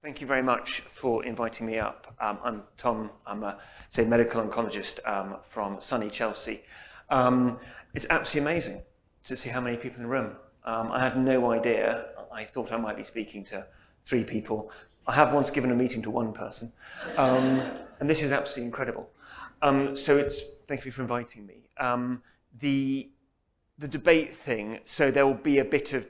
Thank you very much for inviting me up. Um, I'm Tom. I'm a say medical oncologist um, from sunny Chelsea. Um, it's absolutely amazing to see how many people in the room. Um, I had no idea. I thought I might be speaking to three people. I have once given a meeting to one person, um, and this is absolutely incredible. Um, so it's thank you for inviting me. the the debate thing. So there will be a bit of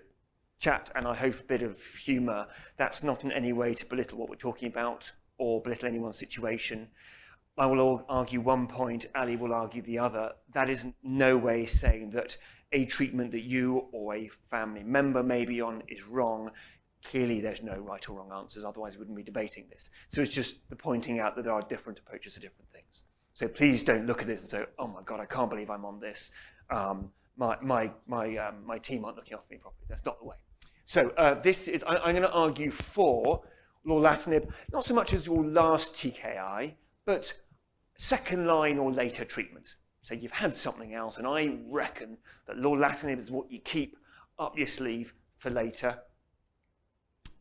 chat and I hope a bit of humour. That's not in any way to belittle what we're talking about or belittle anyone's situation. I will argue one point, Ali will argue the other. That is no way saying that a treatment that you or a family member may be on is wrong. Clearly, there's no right or wrong answers, otherwise, we wouldn't be debating this. So it's just the pointing out that there are different approaches to different things. So please don't look at this and say, oh my God, I can't believe I'm on this. Um, my, my, my, um, my team aren't looking after me properly. That's not the way. So uh, this is, I, am going to argue for lorlatinib, not so much as your last TKI, but second line or later treatment. So you've had something else, and I reckon that lorlatinib is what you keep up your sleeve for later.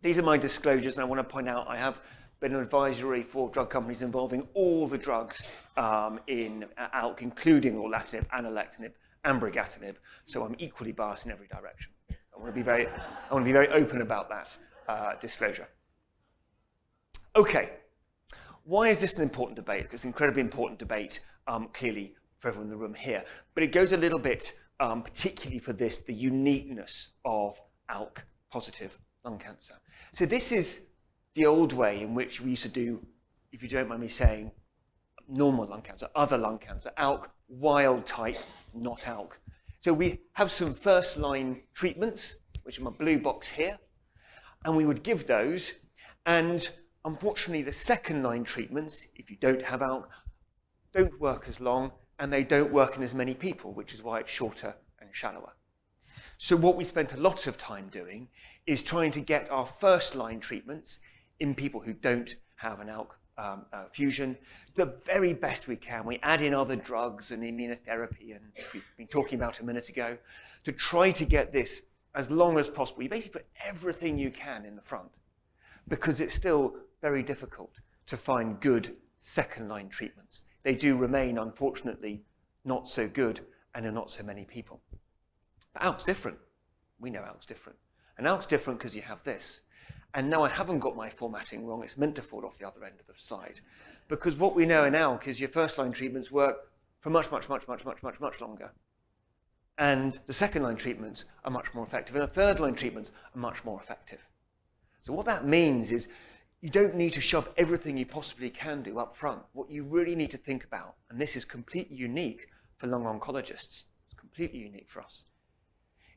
These are my disclosures, and I want to point out I have been an advisory for drug companies involving all the drugs um, in uh, ALK, including lorlatinib, alectinib, and brigatinib. So I'm equally biased in every direction. I want to be very, I want to be very open about that uh, disclosure. Okay, why is this an important debate? It's an incredibly important debate, um, clearly, for everyone in the room here. But it goes a little bit, um, particularly for this, the uniqueness of ALK positive lung cancer. So this is the old way in which we used to do, if you don't mind me saying, normal lung cancer, other lung cancer, ALK wild type, not ALK. So we have some first line treatments, which are my blue box here, and we would give those. And unfortunately, the second line treatments, if you don't have ALK, don't work as long and they don't work in as many people, which is why it's shorter and shallower. So what we spent a lot of time doing is trying to get our first line treatments in people who don't have an ALK um, uh, fusion, the very best we can. We add in other drugs and immunotherapy, and we've been talking about a minute ago, to try to get this as long as possible. You basically put everything you can in the front because it's still very difficult to find good second line treatments. They do remain, unfortunately, not so good and are not so many people. But ALK's different. We know ALK's different. And ALK's different because you have this. And now I haven't got my formatting wrong. It's meant to fall off the other end of the slide. Because what we know in ALK is your first line treatments work for much, much, much, much, much, much, much longer. And the second line treatments are much more effective. And the third line treatments are much more effective. So what that means is you don't need to shove everything you possibly can do up front. What you really need to think about, and this is completely unique for lung oncologists, it's completely unique for us,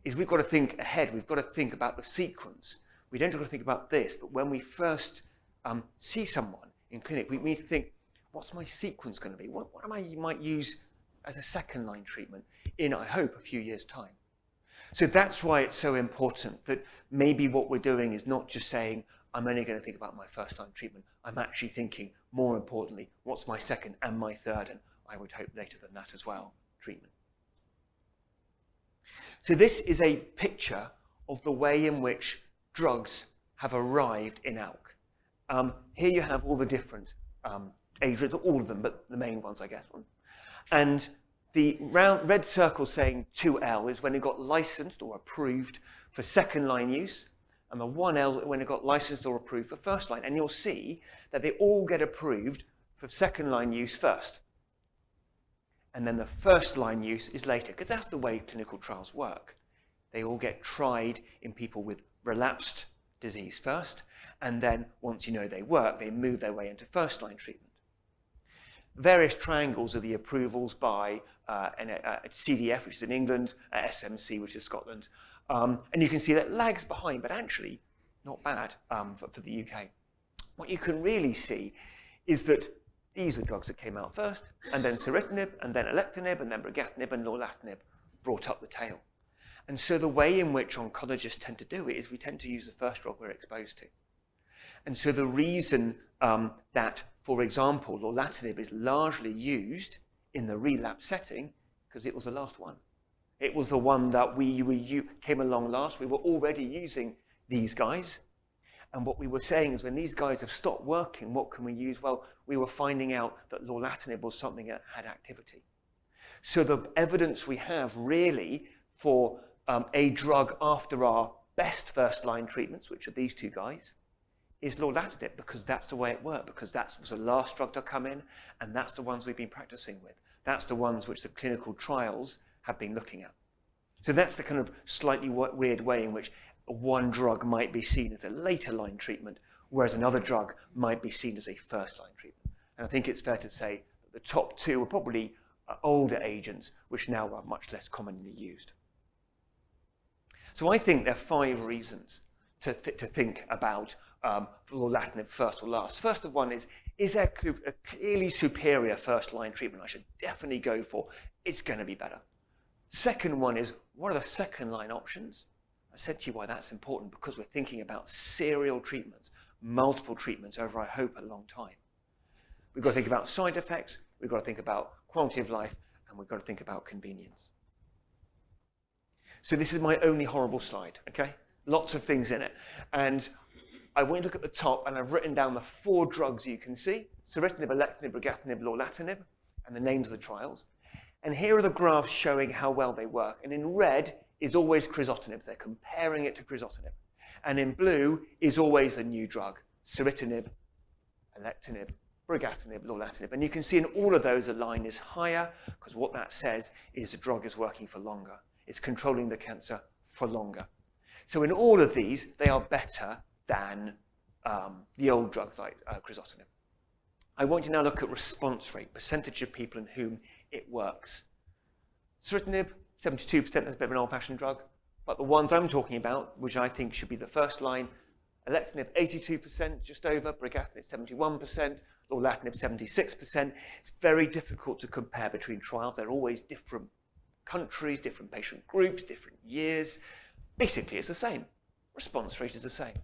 is we've got to think ahead. We've got to think about the sequence we don't have to think about this, but when we first um, see someone in clinic, we need to think, what's my sequence going to be? What, what am I might use as a second line treatment in, I hope, a few years' time? So that's why it's so important that maybe what we're doing is not just saying, I'm only going to think about my first line treatment. I'm actually thinking, more importantly, what's my second and my third, and I would hope later than that as well, treatment. So this is a picture of the way in which drugs have arrived in ALK. Um, here you have all the different um, age all of them, but the main ones, I guess. And the round, red circle saying 2L is when it got licensed or approved for second line use, and the 1L when it got licensed or approved for first line. And you'll see that they all get approved for second line use first. And then the first line use is later, because that's the way clinical trials work. They all get tried in people with relapsed disease first, and then once you know they work, they move their way into first-line treatment. Various triangles are the approvals by uh, uh, CDF, which is in England, uh, SMC, which is Scotland, um, and you can see that lags behind, but actually not bad um, for, for the UK. What you can really see is that these are drugs that came out first, and then ceritinib, and then alectinib, and then brigatinib, and lorlatinib brought up the tail. And so the way in which oncologists tend to do it is we tend to use the first drug we're exposed to. And so the reason um, that, for example, lorlatinib is largely used in the relapse setting, because it was the last one. It was the one that we, we came along last. We were already using these guys. And what we were saying is when these guys have stopped working, what can we use? Well, we were finding out that lorlatinib was something that had activity. So the evidence we have really for um, a drug after our best first-line treatments, which are these two guys, is lorlatinib because that's the way it worked, because that was the last drug to come in, and that's the ones we've been practicing with. That's the ones which the clinical trials have been looking at. So that's the kind of slightly weird way in which one drug might be seen as a later line treatment, whereas another drug might be seen as a first line treatment. And I think it's fair to say that the top two are probably uh, older agents, which now are much less commonly used. So I think there are five reasons to, th to think about um, lorlatinib first or last. First of one is, is there a clearly superior first-line treatment I should definitely go for? It's going to be better. Second one is, what are the second-line options? I said to you why that's important, because we're thinking about serial treatments, multiple treatments over, I hope, a long time. We've got to think about side effects, we've got to think about quality of life, and we've got to think about convenience. So this is my only horrible slide, okay? Lots of things in it. And I went to look at the top and I've written down the four drugs you can see. Ceritinib, alectinib, brigatinib, lorlatinib, and the names of the trials. And here are the graphs showing how well they work. And in red is always crizotinib. They're comparing it to crizotinib. And in blue is always a new drug, ceritinib, alectinib, brigatinib, lorlatinib. And you can see in all of those the line is higher because what that says is the drug is working for longer. It's controlling the cancer for longer. So in all of these, they are better than um, the old drugs like uh, crizotinib. I want to now look at response rate, percentage of people in whom it works. Ceritinib, 72%, that's a bit of an old-fashioned drug. But the ones I'm talking about, which I think should be the first line, alectinib 82%, just over, brigatinib 71%, lorlatinib 76%. It's very difficult to compare between trials. They're always different countries, different patient groups, different years. Basically, it's the same. Response rate is the same.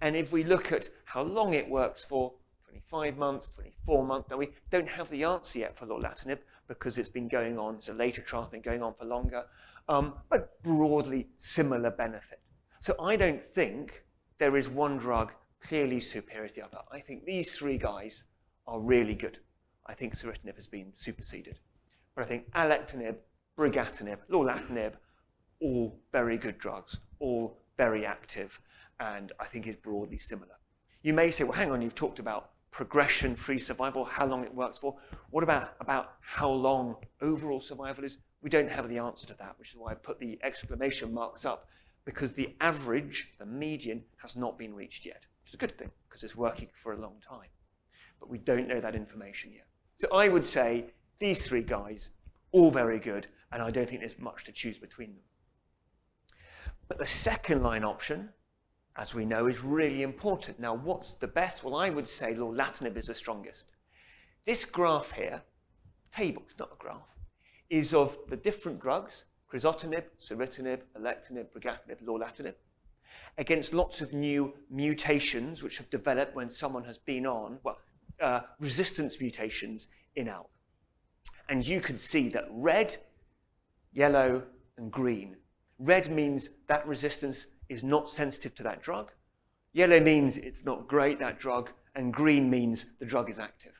And if we look at how long it works for, 25 months, 24 months, now we don't have the answer yet for lorlatinib because it's been going on, it's a later trial, been going on for longer, um, but broadly similar benefit. So I don't think there is one drug clearly superior to the other. I think these three guys are really good. I think ceritinib has been superseded. But I think alectinib, brigatinib, lorlatinib, all very good drugs, all very active, and I think is broadly similar. You may say, well, hang on, you've talked about progression-free survival, how long it works for. What about, about how long overall survival is? We don't have the answer to that, which is why I put the exclamation marks up, because the average, the median, has not been reached yet, which is a good thing, because it's working for a long time. But we don't know that information yet. So I would say these three guys, all very good, and I don't think there's much to choose between them. But the second line option, as we know, is really important. Now, what's the best? Well, I would say lorlatinib is the strongest. This graph here, table, it's not a graph, is of the different drugs, crizotinib, ceritinib, alectinib, brigatinib, lorlatinib, against lots of new mutations which have developed when someone has been on, well, uh, resistance mutations in ALK. And you can see that red, yellow, and green. Red means that resistance is not sensitive to that drug. Yellow means it's not great, that drug, and green means the drug is active.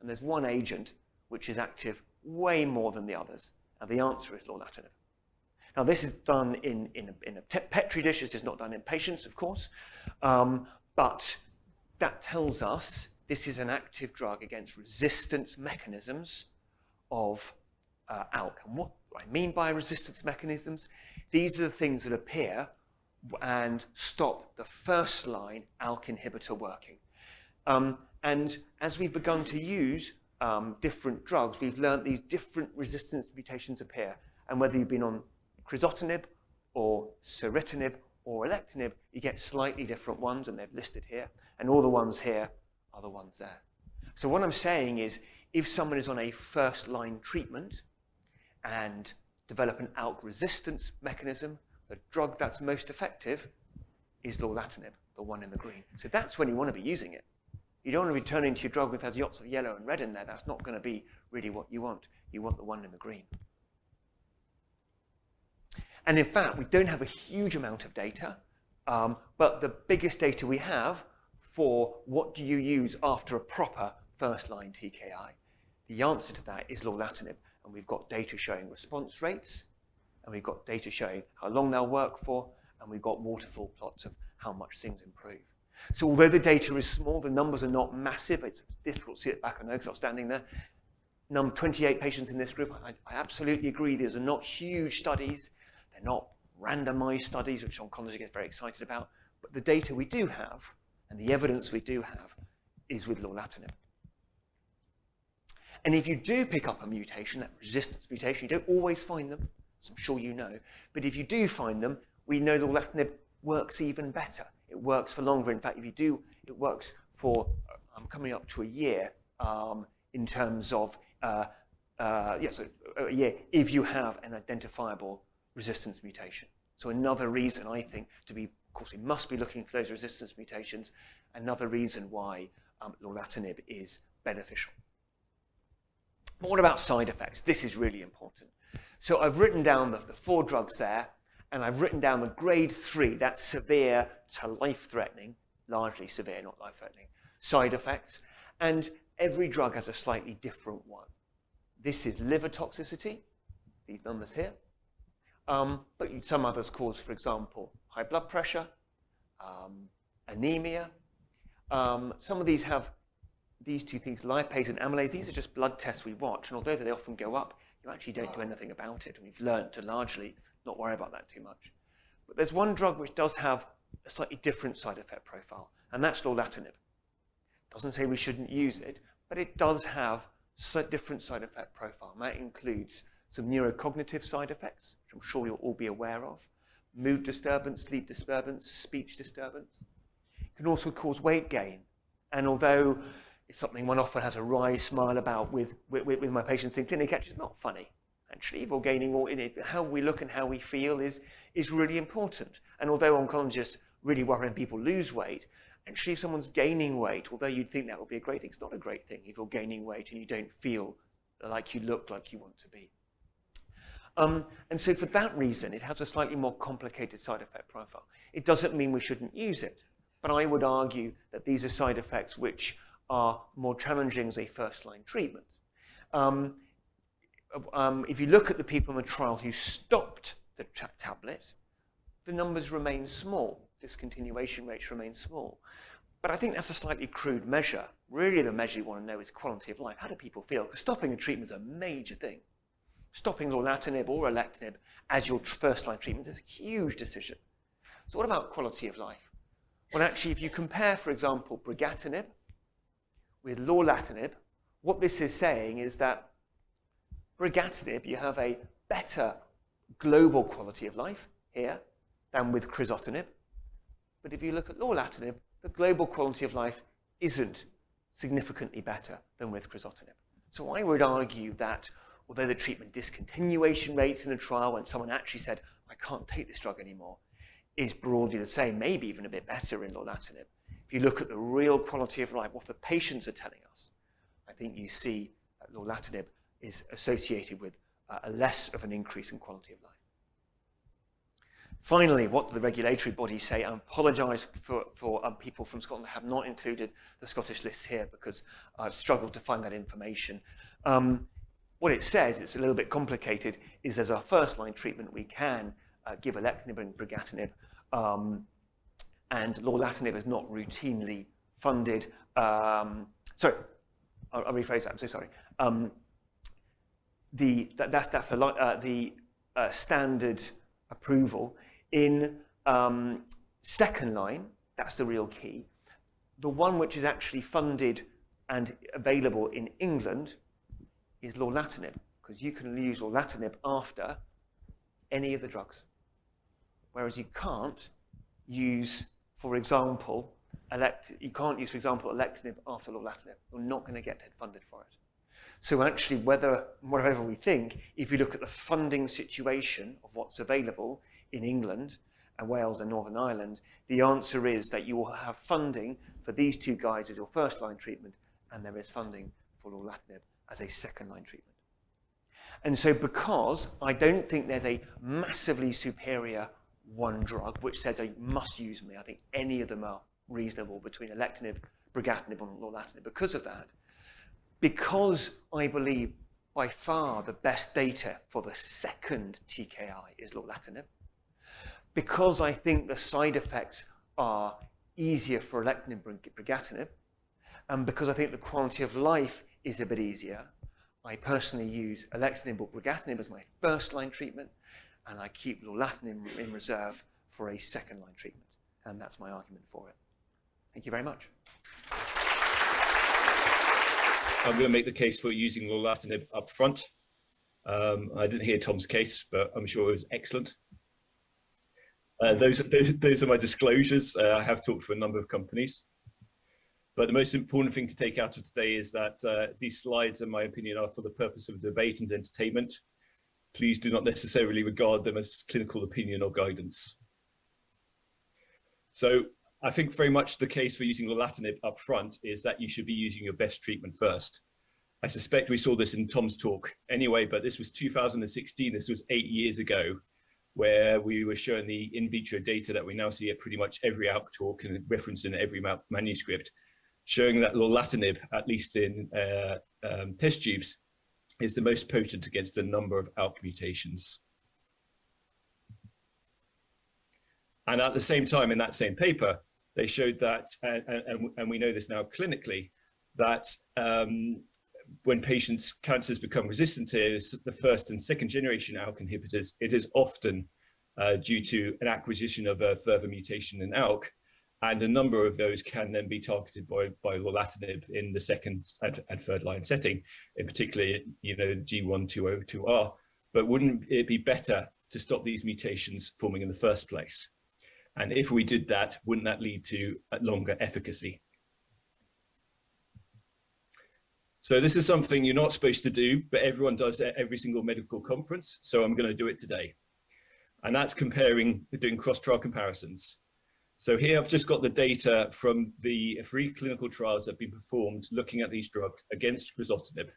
And there's one agent which is active way more than the others, and the answer is lorlatinib. Now, this is done in, in, a, in a Petri dish. This is not done in patients, of course, um, but that tells us this is an active drug against resistance mechanisms of uh, ALK. And what I mean by resistance mechanisms, these are the things that appear and stop the first line ALK inhibitor working. Um, and as we've begun to use um, different drugs, we've learned these different resistance mutations appear. And whether you've been on crizotinib or ceritinib or alectinib, you get slightly different ones, and they're listed here. And all the ones here are the ones there. So what I'm saying is, if someone is on a first-line treatment and develop an ALK resistance mechanism, the drug that's most effective is lorlatinib, the one in the green. So that's when you want to be using it. You don't want to be turning to your drug which has lots of yellow and red in there. That's not going to be really what you want. You want the one in the green. And in fact, we don't have a huge amount of data Um, but the biggest data we have for what do you use after a proper first-line TKI, the answer to that is lorlatinib. And we've got data showing response rates, and we've got data showing how long they'll work for, and we've got waterfall plots of how much things improve. So although the data is small, the numbers are not massive. It's difficult to see it back on because I was standing there. Number 28 patients in this group, I, I absolutely agree. These are not huge studies. They're not randomized studies, which oncology gets very excited about. But the data we do have, and the evidence we do have, is with lorlatinib. And if you do pick up a mutation, that resistance mutation, you don't always find them, as I'm sure you know. But if you do find them, we know that lorlatinib works even better. It works for longer. In fact, if you do, it works for um, coming up to a year um, in terms of uh, uh, yes, a year if you have an identifiable resistance mutation. So another reason I think to be, of course, we must be looking for those resistance mutations. Another reason why um, lorlatinib is beneficial. But what about side effects? This is really important. So I've written down the, the four drugs there, and I've written down the grade three, that's severe to life-threatening, largely severe, not life-threatening, side effects. And every drug has a slightly different one. This is liver toxicity, these numbers here. Um, but some others cause, for example, high blood pressure, um, anemia. Um, some of these have these two things, lipase and amylase. These are just blood tests we watch, and although they often go up, you actually don't do anything about it. And we've learned to largely not worry about that too much. But there's one drug which does have a slightly different side effect profile, and that's lorlatinib. Doesn't say we shouldn't use it, but it does have a different side effect profile. And that includes some neurocognitive side effects, which I'm sure you'll all be aware of, mood disturbance, sleep disturbance, speech disturbance. It can also cause weight gain. And although it's something one often has a wry smile about with, with, with my patients in clinic, actually it's not funny. Actually, we're gaining it, how we look and how we feel is, is really important. And although oncologists really worry when people lose weight, actually if someone's gaining weight, although you'd think that would be a great thing, it's not a great thing if you're gaining weight and you don't feel like you look like you want to be. Um, and so for that reason, it has a slightly more complicated side effect profile. It doesn't mean we shouldn't use it, but I would argue that these are side effects which are more challenging as a first-line treatment. Um, um, if you look at the people in the trial who stopped the tablet, the numbers remain small. Discontinuation rates remain small. But I think that's a slightly crude measure. Really, the measure you want to know is quality of life. How do people feel? Because stopping a treatment is a major thing. Stopping lorlatinib or alectinib as your first-line treatment is a huge decision. So what about quality of life? Well, actually, if you compare, for example, brigatinib with lorlatinib, what this is saying is that brigatinib, you have a better global quality of life here than with crizotinib. But if you look at lorlatinib, the global quality of life isn't significantly better than with crizotinib. So I would argue that although the treatment discontinuation rates in the trial when someone actually said, I can't take this drug anymore, is broadly the same, maybe even a bit better in lorlatinib. If you look at the real quality of life, what the patients are telling us, I think you see that lorlatinib is associated with uh, a less of an increase in quality of life. Finally, what do the regulatory bodies say? I apologise for, for um, people from Scotland have not included the Scottish lists here because I've struggled to find that information. Um, what it says, it's a little bit complicated, is as our first-line treatment, we can uh, give alectinib and brigatinib, um, and lorlatinib is not routinely funded. Um, sorry, I'll, I'll, rephrase that, I'm so sorry. Um, the, that, that's, that's the, uh, the uh, standard approval. In um, second line, that's the real key. The one which is actually funded and available in England is lorlatinib, because you can use lorlatinib after any of the drugs. Whereas you can't use, for example, elect, you can't use, for example, alectinib after lorlatinib. You're not going to get funded for it. So actually, whether, whatever we think, if you look at the funding situation of what's available in England and Wales and Northern Ireland, the answer is that you will have funding for these two guys as your first-line treatment, and there is funding for lorlatinib as a second-line treatment. And so because I don't think there's a massively superior one drug which says I must use me. I think any of them are reasonable between alectinib, brigatinib, and lorlatinib because of that. Because I believe by far the best data for the second TKI is lorlatinib, because I think the side effects are easier for alectinib and brigatinib, and because I think the quality of life is a bit easier, I personally use alectinib or brigatinib as my first line treatment, and I keep lorlatinib in reserve for a second line treatment. And that's my argument for it. Thank you very much. I'm going to make the case for using lorlatinib up front. Um, I didn't hear Tom's case, but I'm sure it was excellent. Uh, those, those, those, are my disclosures. Uh, I have talked to a number of companies. But the most important thing to take out of today is that uh, these slides, in my opinion, are for the purpose of debate and entertainment. Please do not necessarily regard them as clinical opinion or guidance. So I think very much the case for using lorlatinib up front is that you should be using your best treatment first. I suspect we saw this in Tom's talk anyway, but this was 2016, this was eight years ago, where we were showing the in vitro data that we now see at pretty much every ALK talk and referenced in every manuscript, showing that lorlatinib, at least in uh, um, test tubes, is the most potent against a number of ALK mutations. And at the same time, in that same paper, they showed that, and, and, and we know this now clinically, that um, when patients' cancers become resistant to the first and second generation ALK inhibitors, it is often uh, due to an acquisition of a further mutation in ALK and a number of those can then be targeted by, by lorlatinib in the second and, and third line setting, in particular, you know, G1202R. But wouldn't it be better to stop these mutations forming in the first place? And if we did that, wouldn't that lead to longer efficacy? So this is something you're not supposed to do, but everyone does at every single medical conference. So I'm going to do it today. And that's comparing, doing cross-trial comparisons. So here I've just got the data from the three clinical trials that have been performed looking at these drugs against crizotinib.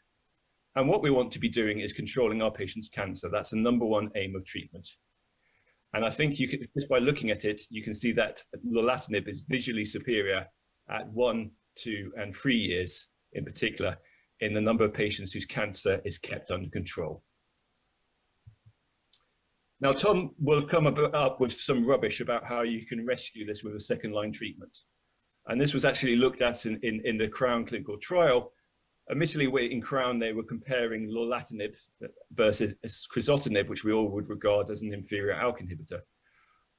And what we want to be doing is controlling our patient's cancer. That's the number one aim of treatment. And I think you can, just by looking at it, you can see that lorlatinib is visually superior at one, two, and three years in particular in the number of patients whose cancer is kept under control. Now, Tom will come up with some rubbish about how you can rescue this with a second line treatment. And this was actually looked at in, in, in the Crown clinical trial. Admittedly, in Crown, they were comparing lorlatinib versus crizotinib, which we all would regard as an inferior ALK inhibitor.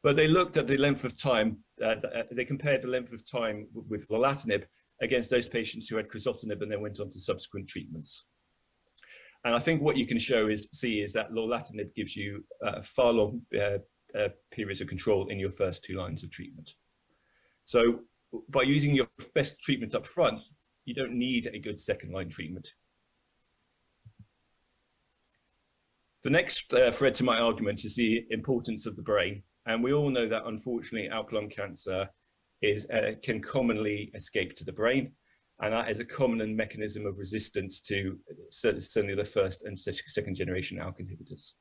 But they looked at the length of time, uh, uh they compared the length of time with lorlatinib against those patients who had crizotinib and then went on to subsequent treatments. And I think what you can show is see is that lorlatinib gives you uh, far long uh, uh, periods of control in your first two lines of treatment. So by using your best treatment up front, you don't need a good second line treatment. The next uh, thread to my argument is the importance of the brain. And we all know that unfortunately, lung cancer is, uh, can commonly escape to the brain and that is a common mechanism of resistance to certainly the first and second generation ALK inhibitors.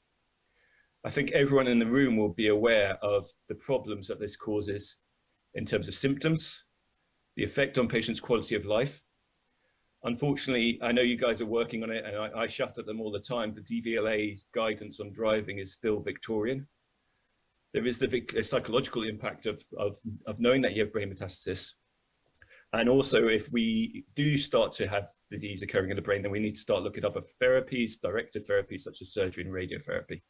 I think everyone in the room will be aware of the problems that this causes in terms of symptoms, the effect on patients' quality of life. Unfortunately, I know you guys are working on it and I, I shout at them all the time. The DVLA guidance on driving is still Victorian. There is the psychological impact of, of, of knowing that you have brain metastasis, and also, if we do start to have disease occurring in the brain, then we need to start looking at other therapies, directed therapies such as surgery and radiotherapy.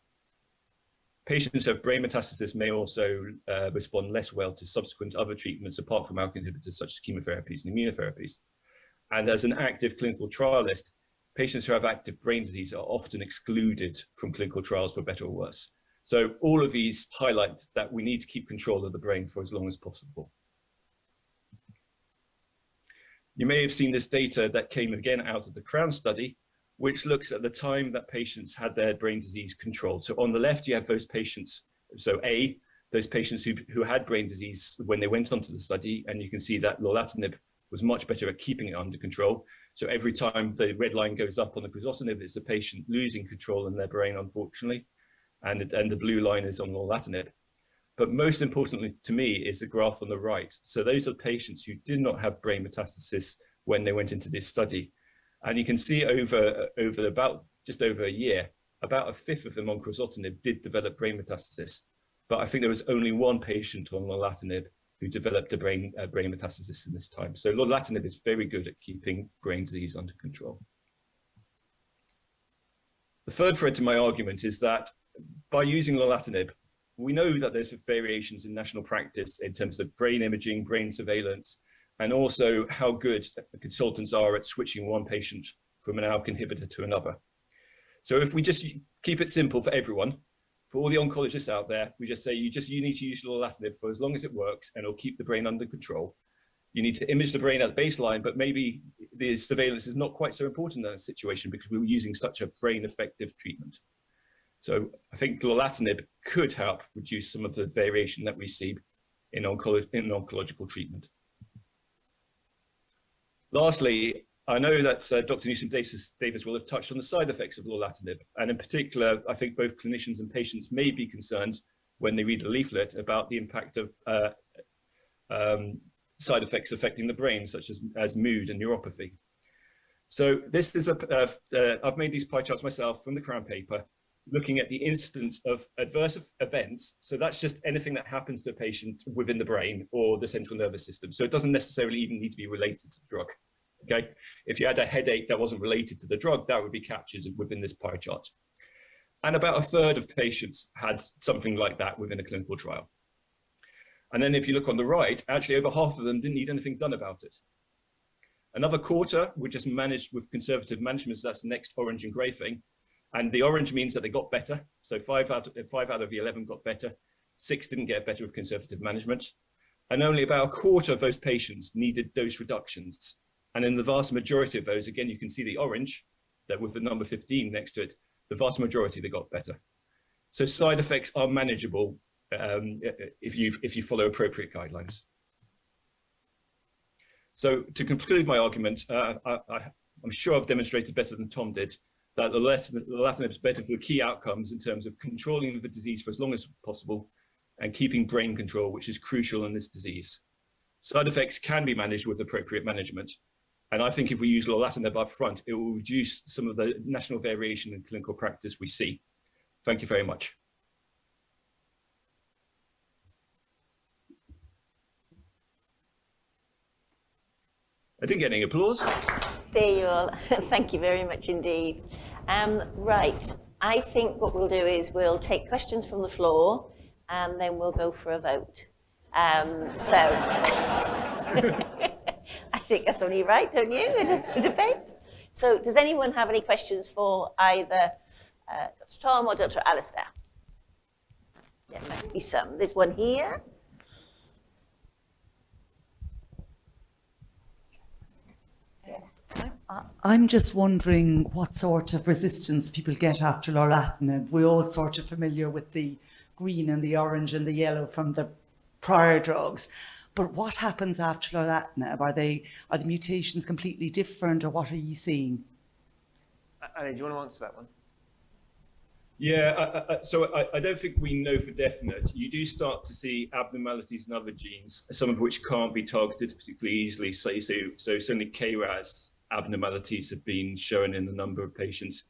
Patients who have brain metastasis may also uh, respond less well to subsequent other treatments apart from ALK inhibitors such as chemotherapies and immunotherapies. And as an active clinical trialist, patients who have active brain disease are often excluded from clinical trials for better or worse. So all of these highlight that we need to keep control of the brain for as long as possible. You may have seen this data that came again out of the Crown study, which looks at the time that patients had their brain disease controlled. So on the left, you have those patients, so A, those patients who, who had brain disease when they went onto the study, and you can see that lorlatinib was much better at keeping it under control. So every time the red line goes up on the crizotinib, it's the patient losing control in their brain, unfortunately, and, and the blue line is on lorlatinib. But most importantly to me is the graph on the right. So those are patients who did not have brain metastasis when they went into this study. And you can see over, over about just over a year, about a fifth of them on crizotinib did develop brain metastasis. But I think there was only one patient on lorlatinib who developed a brain, brain metastasis in this time. So lorlatinib is very good at keeping brain disease under control. The third thread to my argument is that by using lorlatinib, we know that there's variations in national practice in terms of brain imaging, brain surveillance, and also how good the consultants are at switching one patient from an ALK inhibitor to another. So if we just keep it simple for everyone, for all the oncologists out there, we just say you just you need to use lorlatinib for as long as it works and it'll keep the brain under control. You need to image the brain at baseline, but maybe the surveillance is not quite so important in that situation because we were using such a brain effective treatment. So I think lorlatinib could help reduce some of the variation that we see in, in oncological treatment. Lastly, I know that uh, Dr. Newsom Davis, Davis will have touched on the side effects of lorlatinib, and in particular, I think both clinicians and patients may be concerned when they read a leaflet about the impact of uh, um, side effects affecting the brain, such as, as mood and neuropathy. So this is a, uh, uh, I've made these pie charts myself from the Crown paper, looking at the instance of adverse events. So that's just anything that happens to a patient within the brain or the central nervous system. So it doesn't necessarily even need to be related to the drug. Okay, if you had a headache that wasn't related to the drug, that would be captured within this pie chart. And about a third of patients had something like that within a clinical trial. And then if you look on the right, actually over half of them didn't need anything done about it. Another quarter were just managed with conservative management, so that's the next orange and gray thing. And the orange means that they got better. So five out, of, five out of the 11 got better. Six didn't get better with conservative management. And only about a quarter of those patients needed dose reductions. And in the vast majority of those, again, you can see the orange, that with the number 15 next to it, the vast majority, they got better. So side effects are manageable um, if, you, if you follow appropriate guidelines. So to conclude my argument, uh, I, am sure I've demonstrated better than Tom did that the lorlatinib is better for the key outcomes in terms of controlling the disease for as long as possible and keeping brain control, which is crucial in this disease. Side effects can be managed with appropriate management. And I think if we use lorlatinib up front, it will reduce some of the national variation in clinical practice we see. Thank you very much. I didn't get any applause. There you are. Thank you very much indeed. Um, right. I think what we'll do is we'll take questions from the floor and then we'll go for a vote. Um, so I think that's only right, don't you, in a debate? So does anyone have any questions for either uh, Dr. Tom or Dr. Alastair? There must be some. There's one here. I'm just wondering what sort of resistance people get after lorlatinib. We're all sort of familiar with the green and the orange and the yellow from the prior drugs. But what happens after lorlatinib? Are they are the mutations completely different, or what are you seeing? Ali, do you want to answer that one? Yeah, I, I, so I, I, don't think we know for definite. You do start to see abnormalities in other genes, some of which can't be targeted particularly easily. So, so, so certainly KRAS abnormalities have been shown in a number of patients.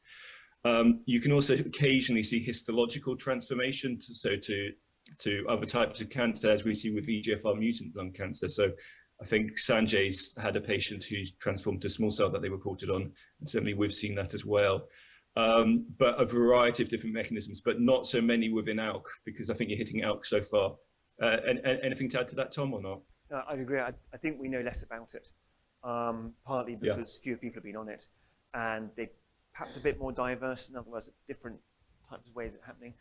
Um, you can also occasionally see histological transformation, to, so to to other types of cancer, as we see with EGFR mutant lung cancer. So I think Sanjay's had a patient who's transformed to small cell that they reported on, and certainly we've seen that as well. Um, but a variety of different mechanisms, but not so many within ALK, because I think you're hitting ALK so far. Uh, and, and anything to add to that, Tom, or not? Uh, I'd agree. I, I, think we know less about it um, partly because yeah. fewer people have been on it, and they perhaps a bit more diverse. In other words, different types of ways of happening.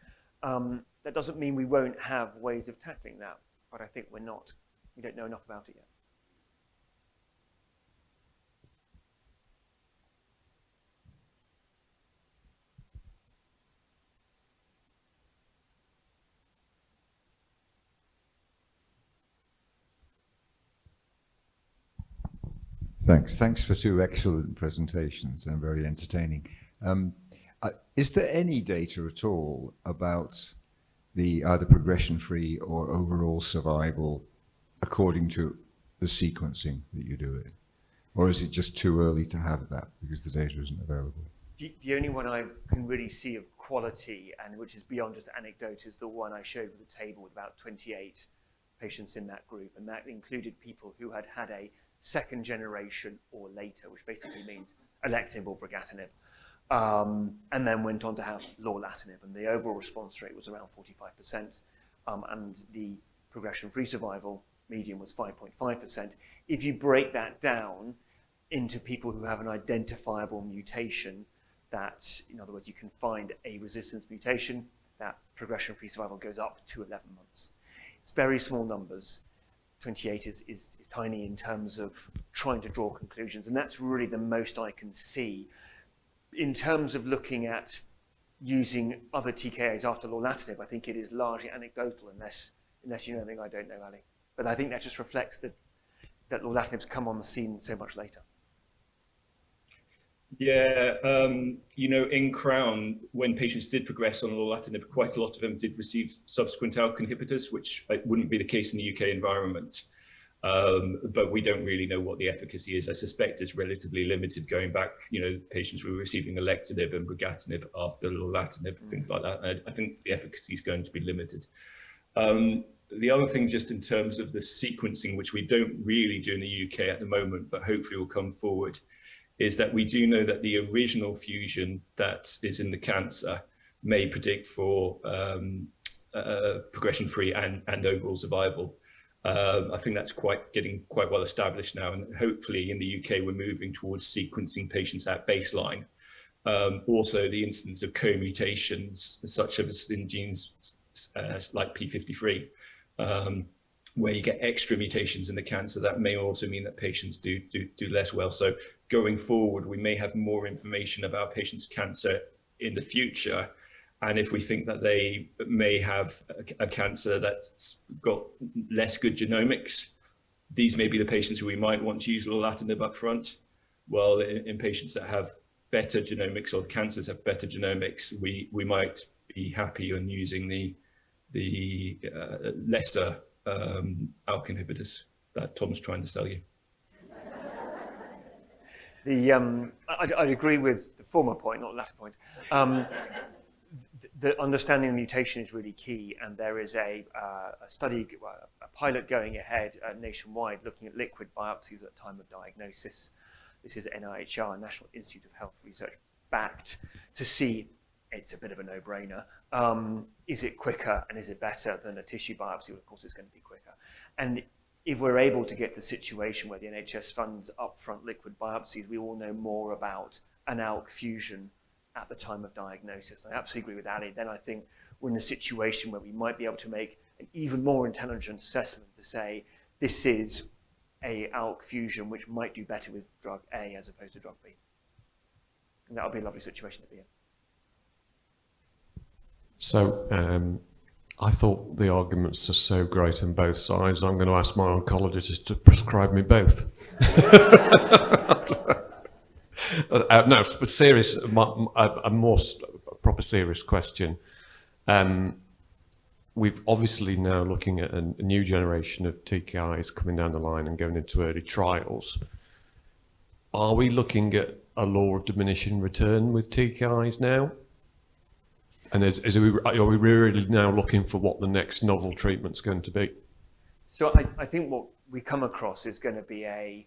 Um, that doesn't mean we won't have ways of tackling that, but I think we're not. We don't know enough about it yet. Thanks. Thanks for two excellent presentations and very entertaining. Um, uh, is there any data at all about the either progression-free or overall survival according to the sequencing that you do it? Or is it just too early to have that because the data isn't available? The, the only one I can really see of quality and which is beyond just anecdote is the one I showed with the table with about 28 patients in that group. And that included people who had had a second generation or later, which basically means alectinib or brigatinib, um, and then went on to have lorlatinib. And the overall response rate was around 45%, um, and the progression-free survival median was 5.5%. If you break that down into people who have an identifiable mutation, that, in other words, you can find a resistance mutation, that progression-free survival goes up to 11 months. It's very small numbers. 28 is, is, tiny in terms of trying to draw conclusions, and that's really the most I can see. In terms of looking at using other TKIs after lorlatinib, I think it is largely anecdotal unless, unless you know anything I don't know, Ali. But I think that just reflects that, that lorlatinib's come on the scene so much later. Yeah, um, you know, in Crown, when patients did progress on lorlatinib, quite a lot of them did receive subsequent ALK inhibitors, which uh, wouldn't be the case in the UK environment. Um, but we don't really know what the efficacy is. I suspect it's relatively limited going back, you know, patients were receiving alectinib and brigatinib after lorlatinib, mm. things like that. I, I, think the efficacy is going to be limited. Um, the other thing, just in terms of the sequencing, which we don't really do in the UK at the moment, but hopefully will come forward, is that we do know that the original fusion that is in the cancer may predict for um, uh, progression-free and, and overall survival. Uh, I think that's quite getting quite well established now, and hopefully in the UK we're moving towards sequencing patients at baseline. Um, also, the instance of co-mutations, such as in genes uh, like P53, um, where you get extra mutations in the cancer, that may also mean that patients do do, do less well. So going forward, we may have more information about patients' cancer in the future. And if we think that they may have a, a cancer that's got less good genomics, these may be the patients who we might want to use lorlatinib up front. Well, in, in patients that have better genomics or cancers have better genomics, we, we might be happy on using the, the uh, lesser um, ALK inhibitors that Tom's trying to sell you. The, um, I'd, I'd, agree with the former point, not the latter point. Um, the understanding of mutation is really key, and there is a, uh, a study, a pilot going ahead uh, nationwide looking at liquid biopsies at time of diagnosis. This is NIHR, National Institute of Health Research, backed to see it's a bit of a no-brainer. Um, is it quicker and is it better than a tissue biopsy? Well, of course, it's going to be quicker. And if we're able to get the situation where the NHS funds upfront liquid biopsies, we all know more about an ALK fusion at the time of diagnosis. I absolutely agree with Ali. Then I think we're in a situation where we might be able to make an even more intelligent assessment to say this is a ALK fusion which might do better with drug A as opposed to drug B. And that would be a lovely situation to be in. So um, I thought the arguments are so great on both sides. I'm going to ask my oncologist to prescribe me both. uh, no, but serious, a, more proper serious question. Um, we've obviously now looking at a, new generation of TKIs coming down the line and going into early trials. Are we looking at a law of diminishing return with TKIs now? And is, is we, are we really now looking for what the next novel treatment's going to be? So I, I think what we come across is going to be a,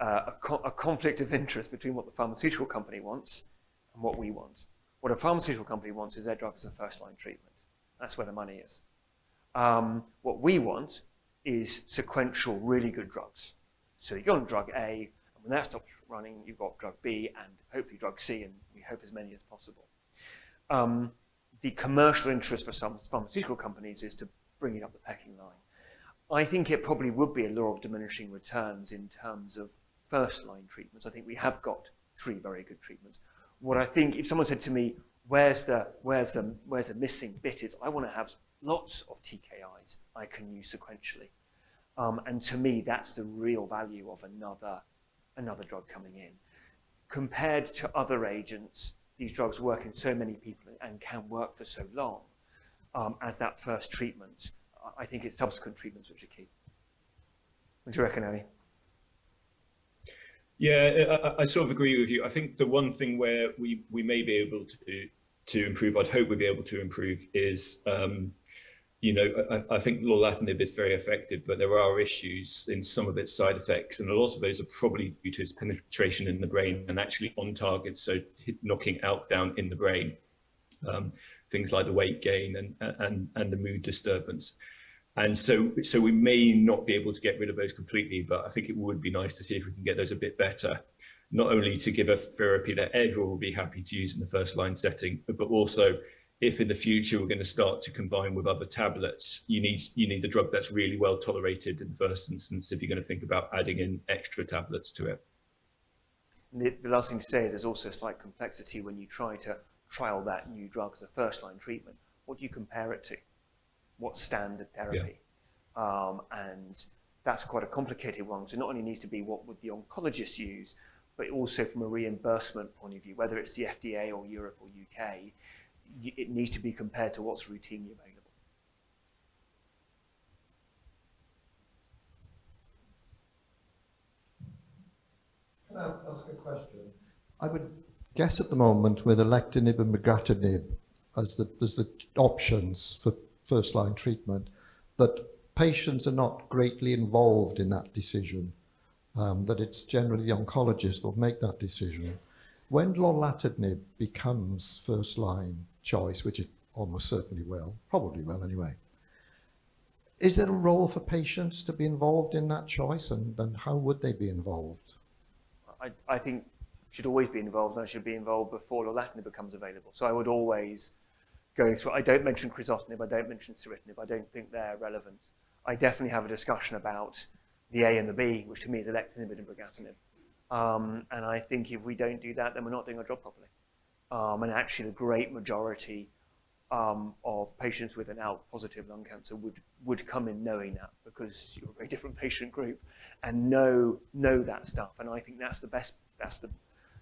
uh, a, co a, conflict of interest between what the pharmaceutical company wants and what we want. What a pharmaceutical company wants is their drug as a first-line treatment. That's where the money is. Um, what we want is sequential, really good drugs. So you go on drug A, and when that stops running, you've got drug B and hopefully drug C, and we hope as many as possible um, the commercial interest for some pharmaceutical companies is to bring it up the pecking line. I think it probably would be a law of diminishing returns in terms of first line treatments. I think we have got three very good treatments. What I think, if someone said to me, where's the, where's the, where's the missing bit is I want to have lots of TKIs I can use sequentially. Um, and to me, that's the real value of another, another drug coming in. Compared to other agents, these drugs work in so many people and can work for so long, um, as that first treatment. I think it's subsequent treatments which are key. What do you reckon, Annie? Yeah, I, I, sort of agree with you. I think the one thing where we, we may be able to to improve, I'd hope we'd be able to improve, is um, you know, I, I think lorlatinib is very effective, but there are issues in some of its side effects, and a lot of those are probably due to its penetration in the brain and actually on target, so knocking out down in the brain. Um, things like the weight gain and, and, and the mood disturbance. And so, so we may not be able to get rid of those completely, but I think it would be nice to see if we can get those a bit better, not only to give a therapy that everyone will be happy to use in the first line setting, but also if in the future we're going to start to combine with other tablets, you need you need a drug that's really well tolerated in the first instance if you're going to think about adding in extra tablets to it. The, the last thing to say is there's also a slight complexity when you try to trial that new drug as a first line treatment. What do you compare it to? What's standard therapy? Yeah. Um, and that's quite a complicated one. So it not only needs to be what would the oncologist use, but also from a reimbursement point of view, whether it's the FDA or Europe or UK, it needs to be compared to what's routinely available. Can I ask a question? I would guess at the moment with alectinib and brigatinib as the, as the options for first line treatment, that patients are not greatly involved in that decision, um, that it's generally the oncologist that will make that decision. When lorlatinib becomes first line choice, which it almost certainly will, probably will anyway, is there a role for patients to be involved in that choice and, and how would they be involved? I, I think should always be involved and I should be involved before lorlatinib becomes available. So I would always go through, I don't mention crizotinib, I don't mention ceritinib, I don't think they're relevant. I definitely have a discussion about the A and the B, which to me is alectinib and brigatinib. Um, and I think if we don't do that, then we're not doing our job properly. Um, and actually the great majority um, of patients with an ALK positive lung cancer would, would come in knowing that because you're a very different patient group and know, know that stuff. And I think that's the best, that's the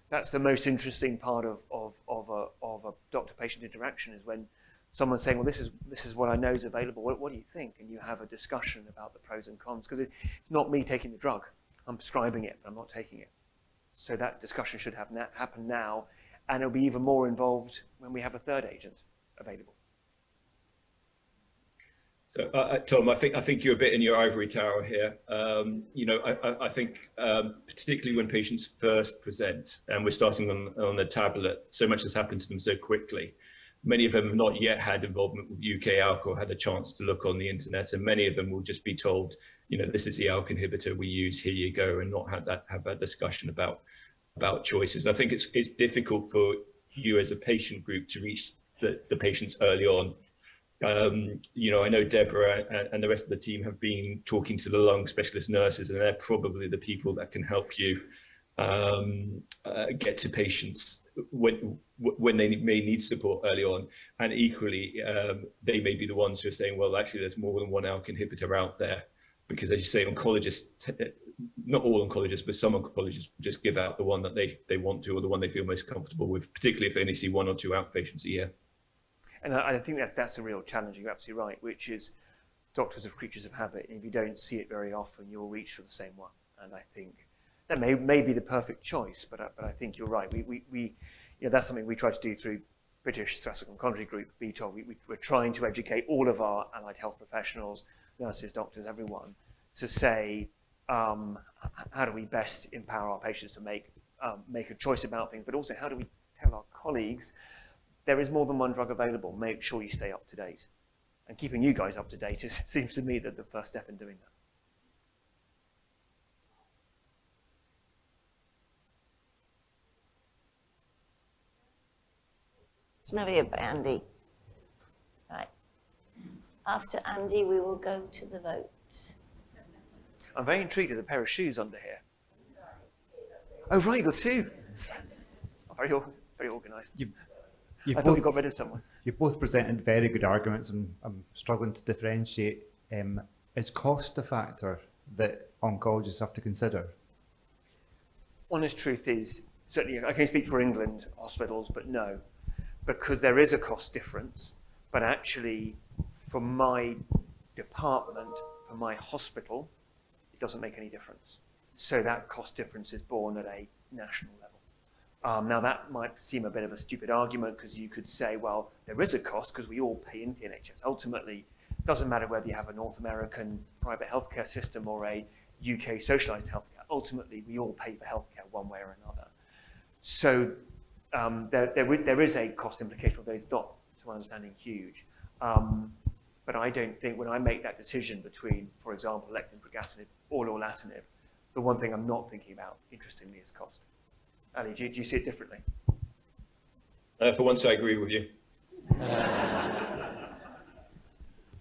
that's the most interesting part of, of, of a, of a doctor-patient interaction is when someone's saying, well, this is, this is what I know is available. What, what do you think? And you have a discussion about the pros and cons because it's not me taking the drug. I'm prescribing it, but I'm not taking it. So that discussion should have na happen now, and it'll be even more involved when we have a third agent available. So, uh, uh, Tom, I think I think you're a bit in your ivory tower here. Um, you know, I, I think um, particularly when patients first present, and we're starting on on the tablet, so much has happened to them so quickly. Many of them have not yet had involvement with UK or had a chance to look on the internet, and many of them will just be told, you know, this is the ALK inhibitor we use. Here you go, and not have that have that discussion about about choices. I think it's it's difficult for you as a patient group to reach the, the patients early on um, you know, I know Deborah and, and, the rest of the team have been talking to the lung specialist nurses, and they're probably the people that can help you um, uh, get to patients when when they may need support early on. And equally, um, they may be the ones who are saying, well, actually, there's more than one ALK inhibitor out there, because as you say, oncologists, uh, not all oncologists, but some oncologists just give out the one that they they want to or the one they feel most comfortable with, particularly if they only see one or two outpatients a year. And I, think that that's a real challenge, you're absolutely right, which is doctors are creatures of habit. And if you don't see it very often, you'll reach for the same one. And I think that may, may be the perfect choice, but, I, but I think you're right. We, we, we, you know, that's something we try to do through British Thoracic Oncology Group, BTOG. We, we, we're trying to educate all of our allied health professionals, nurses, doctors, everyone, to say, um, how do we best empower our patients to make, um, make a choice about things, but also how do we tell our colleagues there is more than one drug available. Make sure you stay up to date. And keeping you guys up to date is, seems to me that the first step in doing that. So now we have Andy. Right. After Andy, we will go to the vote. I'm very intrigued. at the pair of shoes under here. Oh, right, you got two. Very, very organised. You You've I thought both, you got rid of someone. You've both presented very good arguments, and I'm struggling to differentiate. Um, is cost a factor that oncologists have to consider? Honest truth is, certainly I can speak for England hospitals, but no, because there is a cost difference. but actually, for my department, for my hospital, it doesn't make any difference. So that cost difference is borne at a national level. Um, now, that might seem a bit of a stupid argument because you could say, well, there is a cost because we all pay into the NHS. Ultimately, it doesn't matter whether you have a North American private healthcare system or a UK socialized healthcare. Ultimately, we all pay for healthcare one way or another. So um, there, there, there is a cost implication, although it's not, to my understanding, huge. Um, but I don't think when I make that decision between, for example, alectinib, brigatinib or lorlatinib, the one thing I'm not thinking about, interestingly, is cost. Ali, do, do you see it differently? Uh, for once, I agree with you.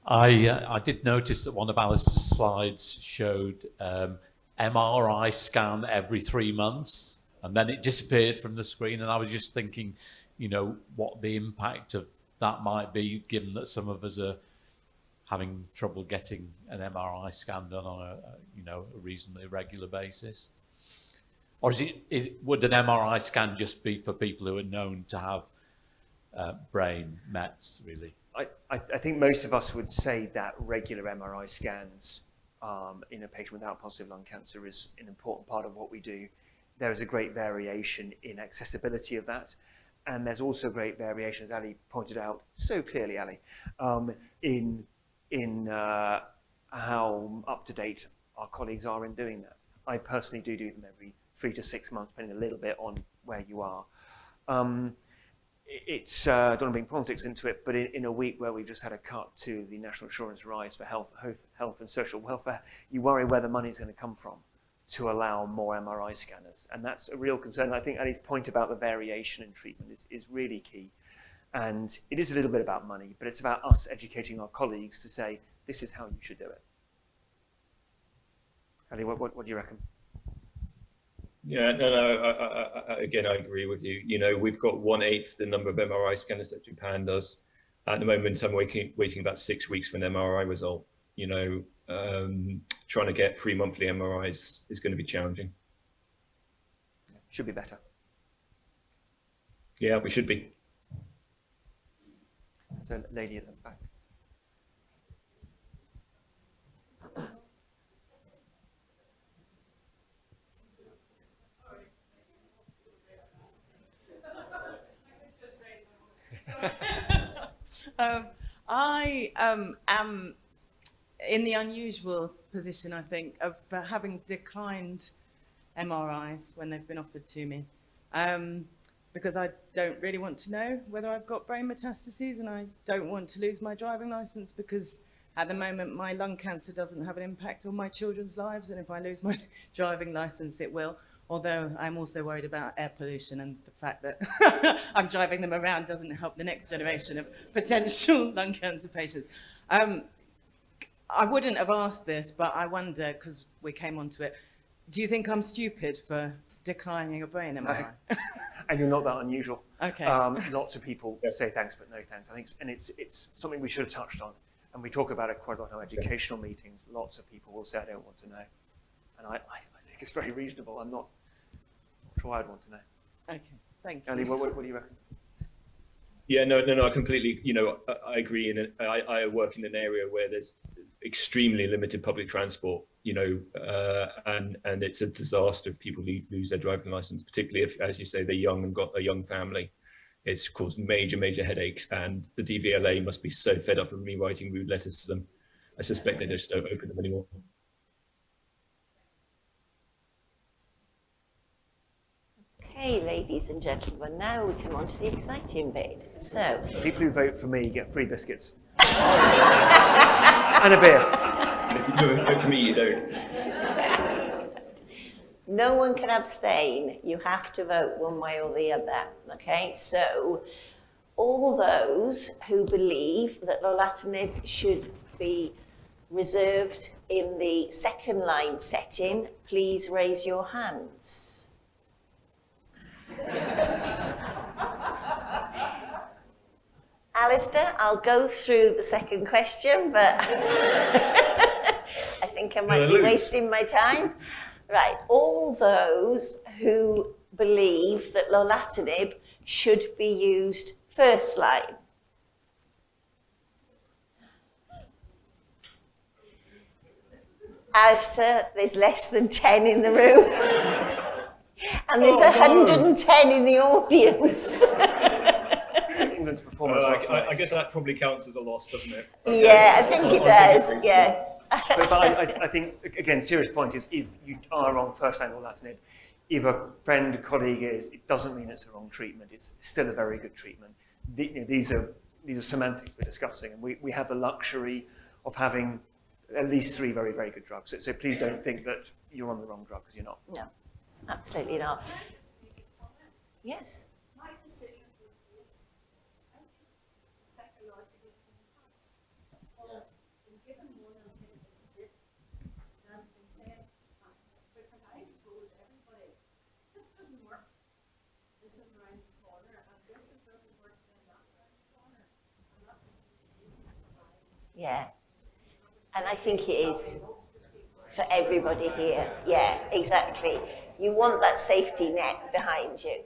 I, uh, I did notice that one of Alastair's slides showed um, MRI scan every three months, and then it disappeared from the screen. And I was just thinking, you know, what the impact of that might be, given that some of us are having trouble getting an MRI scan done on a, a you know a reasonably regular basis. Or is it, is, would an MRI scan just be for people who are known to have uh, brain mets, really? I, I, think most of us would say that regular MRI scans um, in a patient with ALK positive lung cancer is an important part of what we do. There is a great variation in accessibility of that. And there's also great variation, as Ali pointed out so clearly, Ali, um, in, in uh, how up to date our colleagues are in doing that. I personally do do them every three to six months, depending a little bit on where you are. Um, it's, uh, I don't want to bring politics into it, but in, in, a week where we've just had a cut to the national insurance rise for health, health and social welfare, you worry where the money's going to come from to allow more MRI scanners. And that's a real concern. I think Ali's point about the variation in treatment is, is really key. And it is a little bit about money, but it's about us educating our colleagues to say, this is how you should do it. Ali, what, what, what do you reckon? Yeah, no, no. I, I, I, again, I agree with you. You know, we've got one eighth the number of MRI scanners that Japan does. At the moment, I'm waiting, waiting about six weeks for an MRI result. You know, um, trying to get three monthly MRIs is going to be challenging. Should be better. Yeah, we should be. So, lady at the back. um, I um, am in the unusual position, I think, of having declined MRIs when they've been offered to me. Um, because I don't really want to know whether I've got brain metastases and I don't want to lose my driving license because at the moment my lung cancer doesn't have an impact on my children's lives and if I lose my driving license it will although I'm also worried about air pollution and the fact that I'm driving them around doesn't help the next generation of potential lung cancer patients. Um, I wouldn't have asked this, but I wonder, because we came onto it, do you think I'm stupid for declining a brain MRI? and you're not that unusual. Okay. Um, lots of people say thanks, but no thanks. I think, and it's it's something we should have touched on, and we talk about it quite a lot in our educational meetings. Lots of people will say, "I don't want to know," and I, I, I think it's very reasonable. I'm not sure I'd want to know. Okay, thank you. Andy, what, what, what do you reckon? Yeah, no, no, no. I completely, you know, I, I agree. And I, I work in an area where there's extremely limited public transport, you know, uh, and and it's a disaster if people lose their driving license, particularly if, as you say, they're young and got a young family. It's caused major, major headaches, and the DVLA must be so fed up of me writing rude letters to them. I suspect they just don't open them anymore. Okay, ladies and gentlemen, now we come on to the exciting bit. So, people who vote for me get free biscuits and a beer. If you vote for me, you don't. No one can abstain. You have to vote one way or the other. Okay, so all those who believe that lorlatinib should be reserved in the second line setting, please raise your hands. Alastair, I'll go through the second question, but I think I might be wasting my time. Right, all those who believe that lorlatinib should be used first line. Alastair, there's less than 10 in the room. and there's oh, 110 no. in the audience. England's performance Uh, last I, night. I guess that probably counts as a loss, doesn't it? yeah, I think it does, yes. but, but I, I, I think, again, serious point is if you are on first line lorlatinib, if a friend, colleague is, it doesn't mean it's the wrong treatment. It's still a very good treatment. The, you know, these are these are semantics we're discussing, and we, we have the luxury of having at least three very, very good drugs. So, so please don't think that you're on the wrong drug because you're not. No, absolutely not. Yes. My decision was this. I think it's psychological impact. Well, been given one and said this is it, and been saying, uh, because I told everybody, this doesn't work. This is around the corner, and this is doesn't work, then that's around the corner. And that's easy to provide. Yeah. And I think it is for everybody here. Yeah, exactly. You want that safety net behind you.